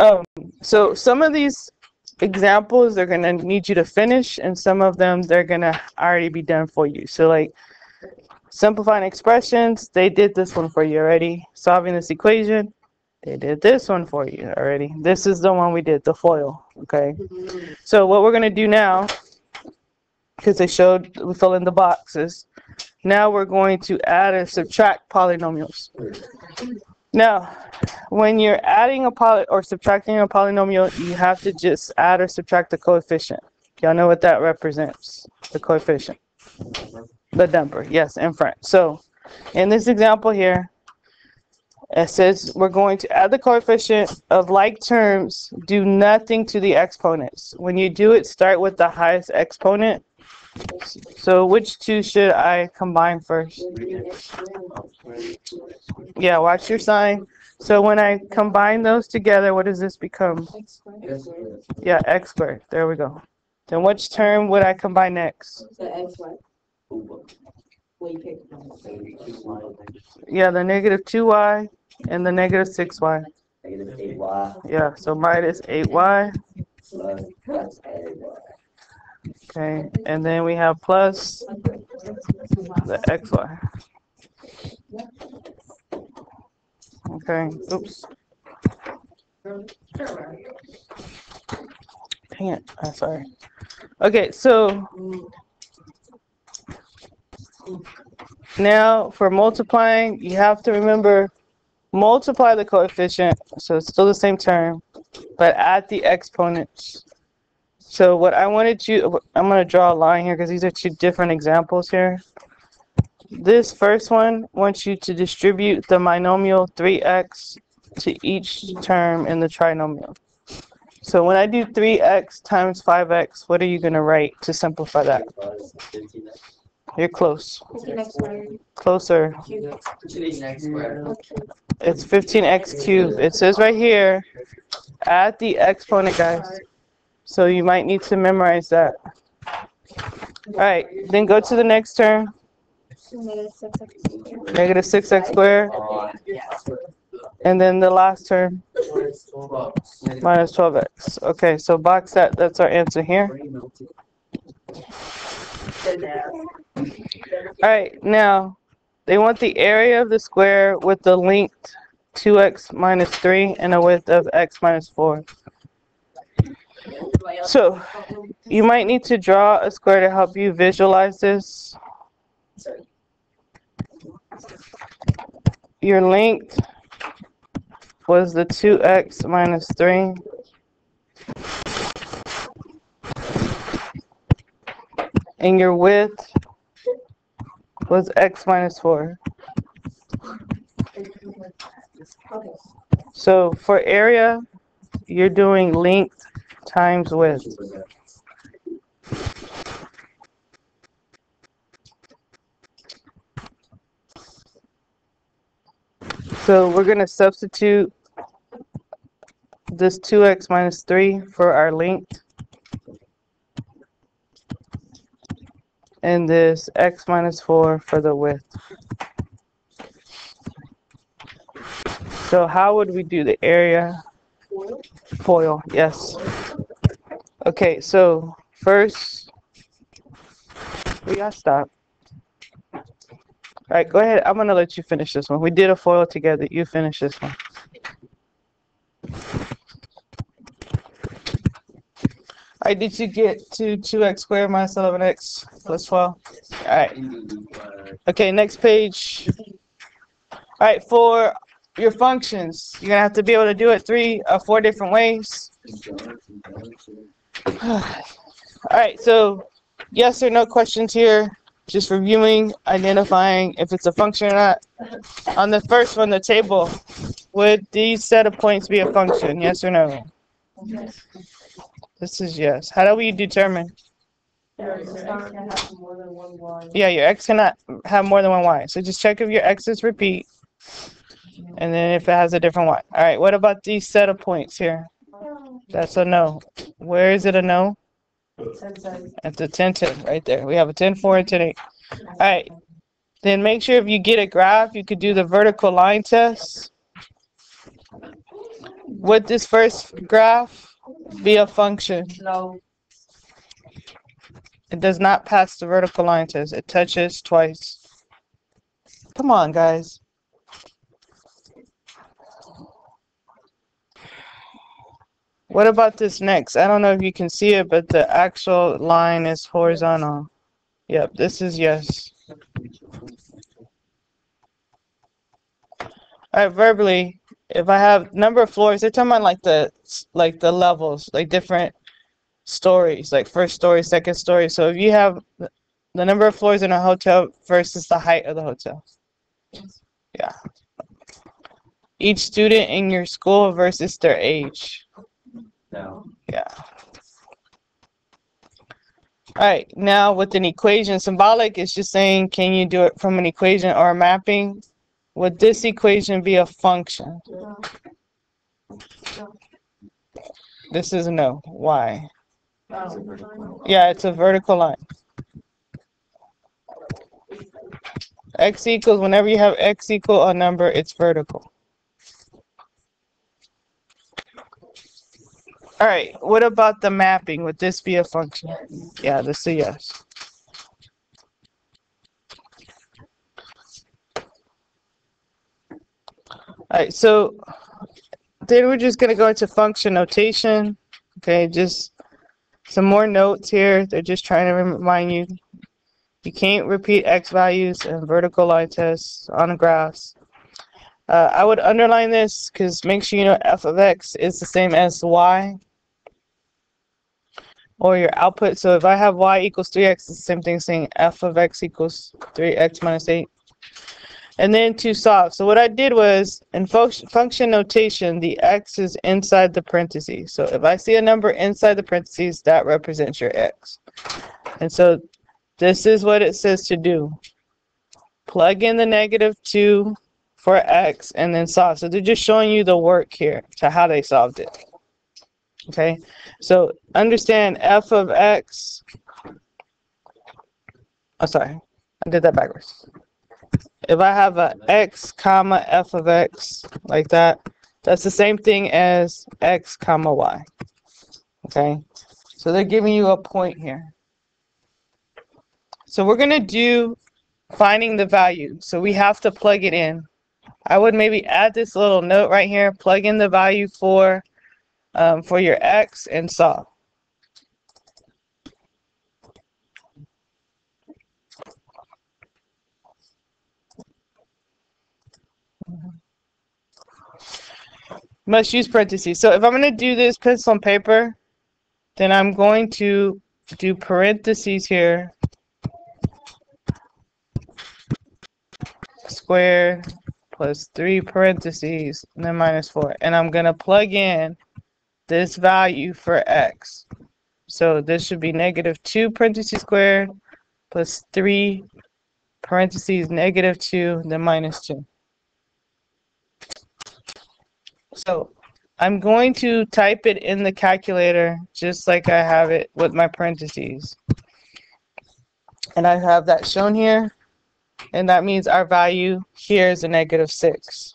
Um, so some of these examples they're gonna need you to finish, and some of them they're gonna already be done for you. So like simplifying expressions, they did this one for you already. Solving this equation, they did this one for you already. This is the one we did, the FOIL. Okay. So what we're gonna do now, because they showed we fill in the boxes. Now we're going to add and subtract polynomials. Now, when you're adding a poly or subtracting a polynomial, you have to just add or subtract the coefficient. Y'all know what that represents, the coefficient. The number, yes, in front. So, in this example here, it says we're going to add the coefficient of like terms, do nothing to the exponents. When you do it, start with the highest exponent. So which two should I combine first? Yeah, watch your sign. So when I combine those together, what does this become? Yeah, x squared. There we go. Then which term would I combine next? The X Y. Well, you pick one. Yeah, the negative 2y and the negative 6y. Negative eight Y Yeah, so minus 8y. plus plus eight Y. Okay, and then we have plus the xy. Okay, oops. Dang it, I'm sorry. Okay, so now for multiplying, you have to remember multiply the coefficient, so it's still the same term, but add the exponents. So what I wanted you, I'm going to draw a line here because these are two different examples here. This first one wants you to distribute the binomial 3x to each term in the trinomial. So when I do 3x times 5x, what are you going to write to simplify that? You're close. Closer. It's 15x cubed. It says right here, add the exponent, guys. So you might need to memorize that. All right, then go to the next term, Negative six X squared. negative and then the last term, minus 12x. Okay, so box that, that's our answer here. All right, now, they want the area of the square with the length 2x minus 3 and a width of x minus 4. So, you might need to draw a square to help you visualize this. Your length was the 2x minus 3. And your width was x minus 4. So for area, you're doing length times width. So we're going to substitute this 2x minus 3 for our length. And this x minus 4 for the width. So how would we do the area? Foil, yes. Okay, so first, we gotta stop. All right, go ahead. I'm gonna let you finish this one. We did a foil together. You finish this one. All right, did you get to 2x squared minus 11x plus 12? All right. Okay, next page. All right, for your functions, you're gonna have to be able to do it three or four different ways. All right, so yes or no questions here. Just reviewing, identifying if it's a function or not. On the first one, the table, would these set of points be a function? Yes or no? This is yes. How do we determine? Yeah, your x cannot have more than one y. So just check if your x's repeat. And then if it has a different y. All right, what about these set of points here? That's a no. Where is it a no? At the 10 10 right there. We have a 10 4 and 10 8. All right. Then make sure if you get a graph, you could do the vertical line test. Would this first graph be a function? No, It does not pass the vertical line test. It touches twice. Come on, guys. What about this next? I don't know if you can see it, but the actual line is horizontal. Yep, this is yes. All right, verbally, if I have number of floors, they're talking about like the like the levels, like different stories, like first story, second story. So if you have the the number of floors in a hotel versus the height of the hotel. Yeah. Each student in your school versus their age. No. Yeah. All right, now with an equation, symbolic is just saying, can you do it from an equation or a mapping? Would this equation be a function? This is no. Why? no. Yeah, it's a vertical line. X equals, whenever you have X equal a number, it's vertical. All right, what about the mapping? Would this be a function? Yeah, this is a yes. All right, so then we're just gonna go into function notation. Okay, just some more notes here. They're just trying to remind you you can't repeat x values and vertical line tests on graphs. Uh, I would underline this because make sure you know f of x is the same as y or your output. So if I have y equals 3x, it's the same thing saying f of x equals 3x minus 8. And then to solve. So what I did was in function function notation, the x is inside the parentheses. So if I see a number inside the parentheses, that represents your x. And so this is what it says to do. Plug in the negative 2 for x and then solve. So they're just showing you the work here to how they solved it. Okay, so understand f of x. Oh, sorry, I did that backwards. If I have a x comma f of x like that, that's the same thing as x comma y. Okay, so they're giving you a point here. So we're gonna do finding the value. So we have to plug it in. I would maybe add this little note right here, plug in the value for um, for your x and solve. Must use parentheses. So if I'm going to do this pencil and paper, then I'm going to do parentheses here. Square plus three parentheses and then minus four. And I'm going to plug in this value for x. So this should be negative 2 parentheses squared plus 3 parentheses negative 2, then minus 2. So I'm going to type it in the calculator just like I have it with my parentheses. And I have that shown here. And that means our value here is a negative 6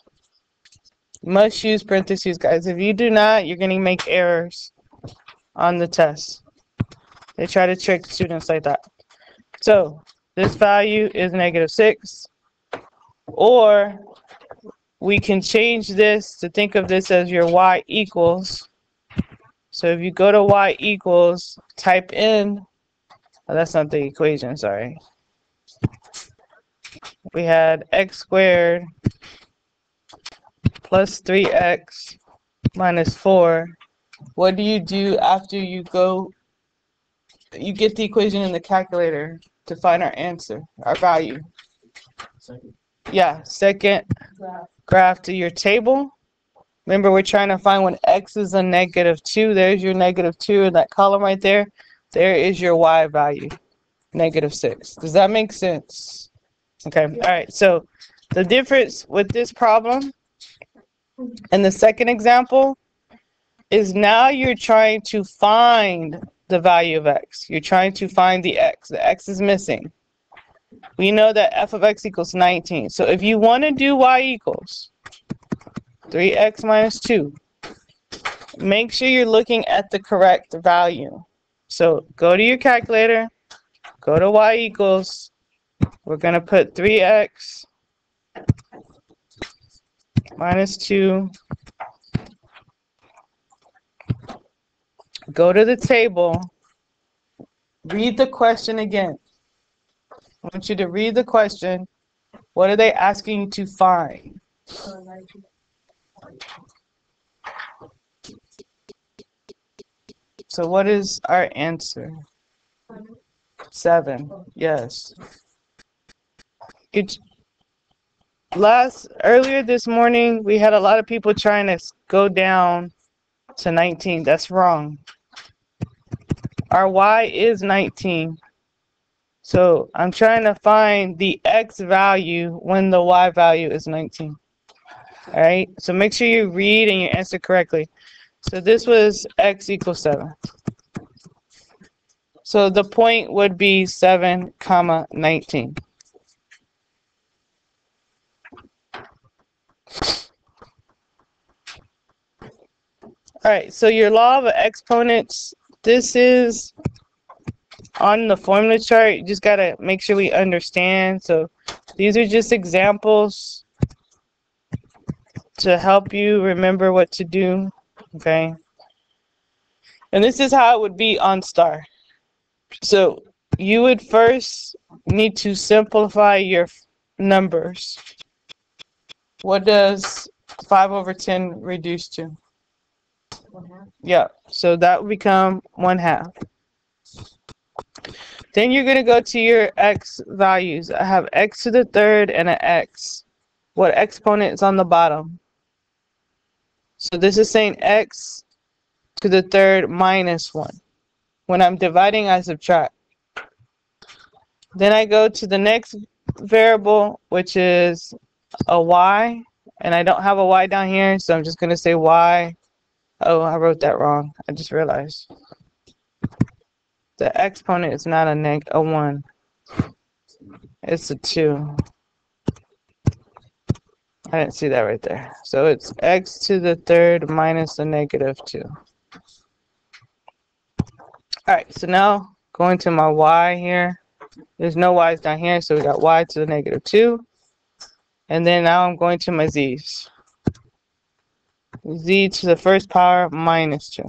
must use parentheses, guys. If you do not, you're going to make errors on the test. They try to trick students like that. So this value is negative 6. Or we can change this to think of this as your y equals. So if you go to y equals, type in, oh, that's not the equation, sorry. We had x squared plus 3x minus 4. What do you do after you go, you get the equation in the calculator to find our answer, our value? Second. Yeah, second graph to your table. Remember, we're trying to find when x is a negative 2. There's your negative 2 in that column right there. There is your y value, negative 6. Does that make sense? Okay, all right. So the difference with this problem and the second example is now you're trying to find the value of x. You're trying to find the x. The x is missing. We know that f of x equals 19. So if you want to do y equals 3x minus 2, make sure you're looking at the correct value. So go to your calculator, go to y equals, we're gonna put three x minus two. Go to the table, read the question again. I want you to read the question. What are they asking you to find? So what is our answer? Seven, yes. Good. Last, earlier this morning, we had a lot of people trying to go down to 19. That's wrong. Our y is 19. So I'm trying to find the x value when the y value is 19. All right, so make sure you read and you answer correctly. So this was x equals 7. So the point would be 7 comma 19. All right, so your law of exponents, this is on the formula chart. You just got to make sure we understand. So these are just examples to help you remember what to do, okay? And this is how it would be on STAAR. So you would first need to simplify your numbers. What does 5 over 10 reduce to? Yeah, so that would become 1 half. Then you're going to go to your x values. I have x to the third and an x. What exponent is on the bottom? So this is saying x to the third minus 1. When I'm dividing, I subtract. Then I go to the next variable, which is a y. And I don't have a y down here, so I'm just going to say y. Oh, I wrote that wrong. I just realized. The exponent is not a neg a 1. It's a 2. I didn't see that right there. So it's x to the third minus the negative 2. Alright, so now going to my y here. There's no y's down here, so we got y to the negative 2. And then now I'm going to my z's. Z to the first power minus 2.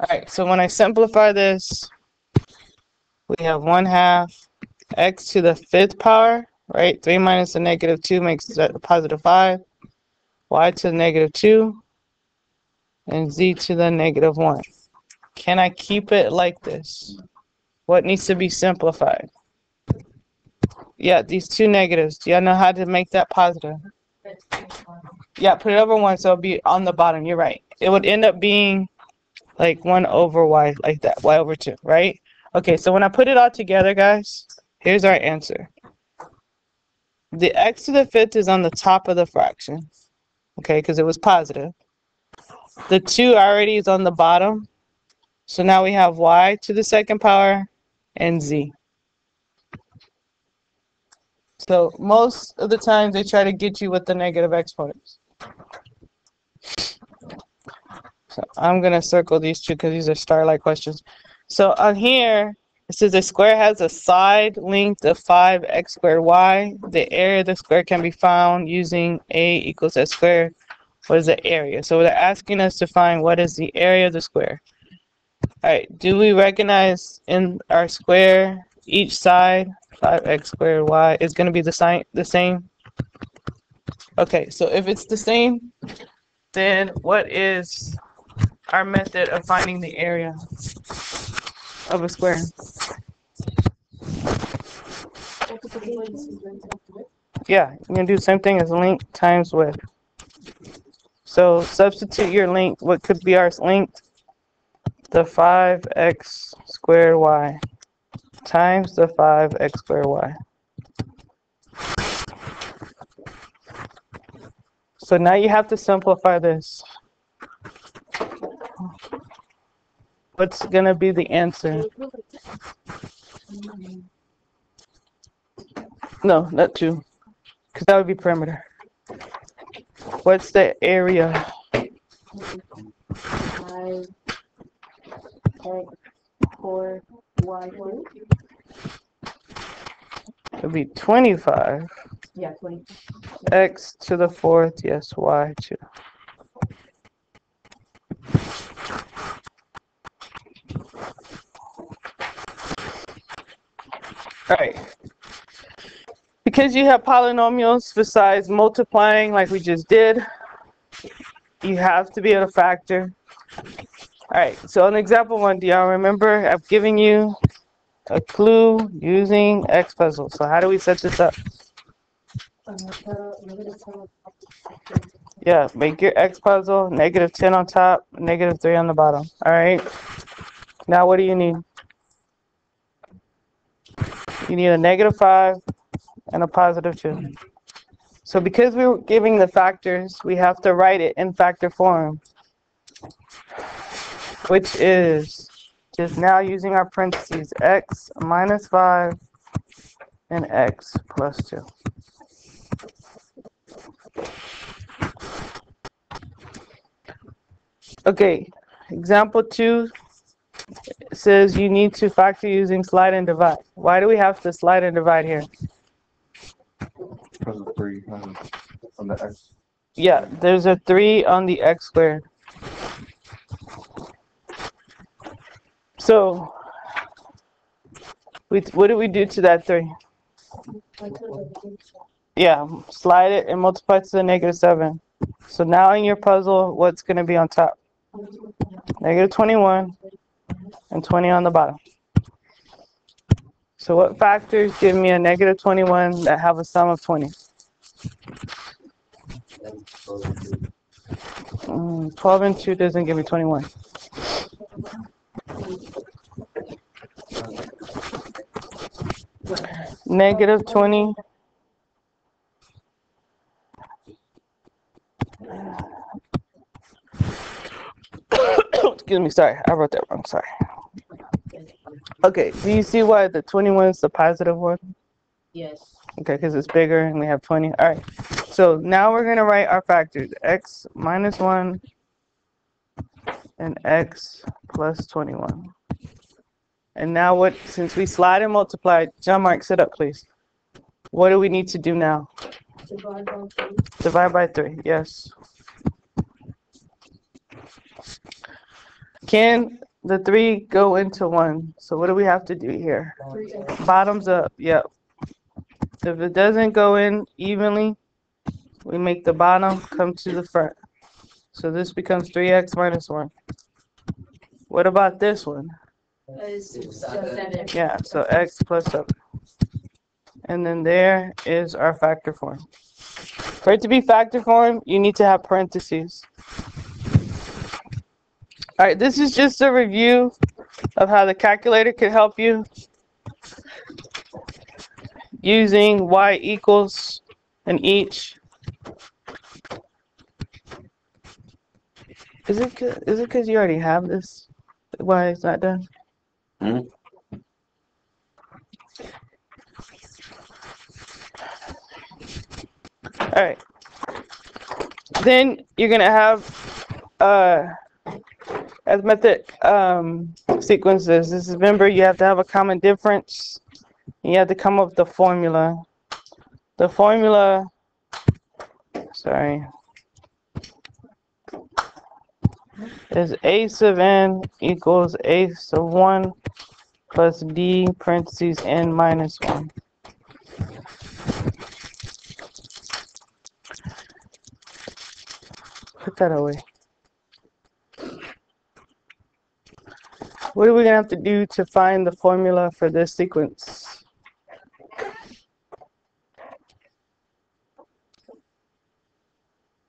Alright, so when I simplify this, we have 1 half x to the fifth power, right? 3 minus the negative 2 makes that a positive 5. y to the negative 2. And z to the negative 1. Can I keep it like this? What needs to be simplified? Yeah, these two negatives. Do y'all know how to make that positive? Yeah, put it over 1 so it'll be on the bottom. You're right. It would end up being like 1 over y, like that, y over 2, right? Okay, so when I put it all together, guys, here's our answer. The x to the fifth is on the top of the fraction, okay, because it was positive. The 2 already is on the bottom. So now we have y to the second power and z. So most of the times they try to get you with the negative exponents. So I'm going to circle these two because these are STAAR-like questions. So on here, it says a square has a side length of 5x squared y. The area of the square can be found using a equals s squared. What is the area? So they're asking us to find what is the area of the square. All right, do we recognize in our square each side 5x squared y is going to be the, sign, the same? Okay, so if it's the same, then what is our method of finding the area of a square? Yeah, you're gonna do the same thing as length times width. So substitute your length. What could be our length? The 5x squared y times the 5x squared y. So now you have to simplify this. What's gonna be the answer? No, not two. Because that would be perimeter. What's the area five, X, four, Y. It'd be 25 Yeah, twenty. X to the fourth, yes, y to. All right. Because you have polynomials besides multiplying like we just did, you have to be able to factor. All right, so on example one, do y'all remember I've given you a clue using X puzzle. So how do we set this up? Yeah, make your X puzzle, negative 10 on top, negative 3 on the bottom. All right. Now, what do you need? You need a negative 5 and a positive 2. So, because we were giving the factors, we have to write it in factor form, which is just now using our parentheses x minus 5 and x plus 2. Okay, example two says you need to factor using slide and divide. Why do we have to slide and divide here? Because of three um, on, on the X. Yeah, there's a three on the x squared. So, we, what do we do to that three? Yeah, slide it and multiply to the negative seven. So now in your puzzle, what's gonna be on top? Negative twenty-one and twenty on the bottom. So what factors give me a negative twenty-one that have a sum of twenty? Mm, twelve and two doesn't give me twenty-one. Negative twenty. Excuse me, sorry, I wrote that wrong, sorry. Okay, do you see why the twenty-one is the positive one? Yes. Okay, because it's bigger and we have 20. All right. So now we're going to write our factors. x minus 1 and x plus 21. And now what, since we slide and multiply, John Mark, sit up, please. What do we need to do now? Divide by three. Divide by 3, yes. Can the 3 go into 1? So what do we have to do here? Three Bottoms up, yep. If it doesn't go in evenly, we make the bottom come to the front. So this becomes three x minus one. What about this one? Is seven. Yeah, so x plus seven. And then there is our factor form. For it to be factor form, you need to have parentheses. All right, this is just a review of how the calculator could help you using y equals and each. Is it is it because you already have this? Why it's not done? Hmm? All right. Then you're gonna have uh arithmetic um sequences. This is remember you have to have a common difference. You have to come up with the formula. The formula sorry is a sub n equals a sub one plus d parentheses n minus one. Put that away. What are we gonna have to do to find the formula for this sequence?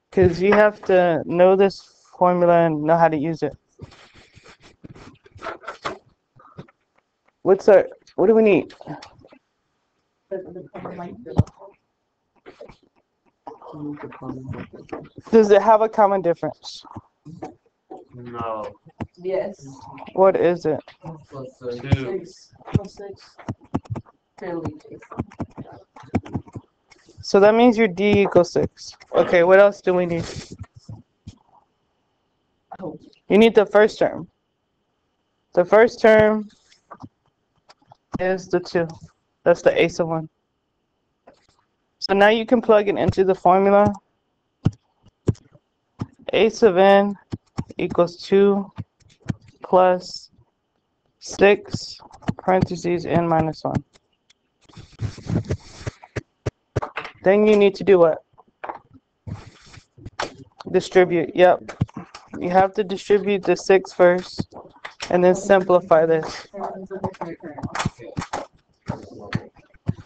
Because you have to know this formula and know how to use it. What's our, what do we need? Does it have a common difference? No. Yes. What is it? Two. Six. Plus six. Fairly. So that means your D equals six. Okay, what else do we need? Oh. You need the first term. The first term is the two. That's the a sub one. So now you can plug it into the formula. a sub n equals two plus six parentheses n minus one. Then you need to do what? Distribute, yep. You have to distribute the six first and then simplify this.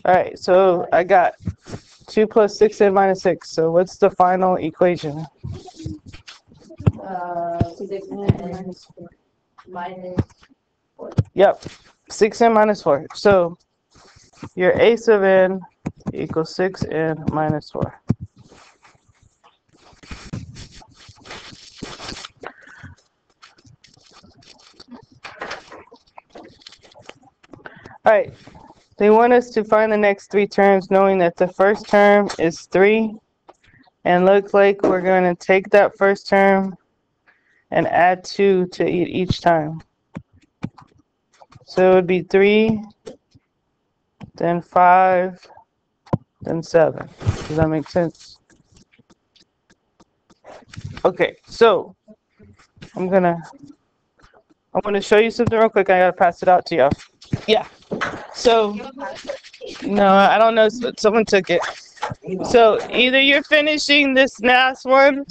Alright, so I got two plus six and minus six. So what's the final equation? Uh, six and minus, Yep, six n minus four. So your a sub n equals six n minus four. All right, they want us to find the next three terms knowing that the first term is three. And looks like we're gonna take that first term and add two to e- each time. So it would be three, then five, then seven. Does that make sense? Okay, so I'm gonna I'm gonna show you something real quick. I gotta pass it out to y'all. Yeah. So no, I don't know. Someone took it. So either you're finishing this last one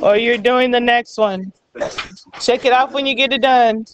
or you're doing the next one. Check it out when you get it done.